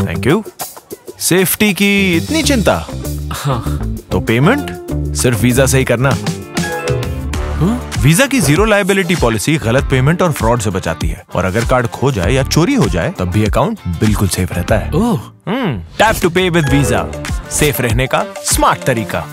Thank you safety की इतनी चिंता? हाँ। तो पेमेंट सिर्फ़ वीज़ा से ही करना। हाँ? वीज़ा की ज़ीरो लाइबिलिटी पॉलिसी गलत पेमेंट और फ्रॉड से बचाती है। और अगर कार्ड खो जाए या चोरी हो जाए तब भी अकाउंट बिल्कुल सेफ़ रहता है। Tap to pay with Visa safe रहने का स्मार्ट तरीका।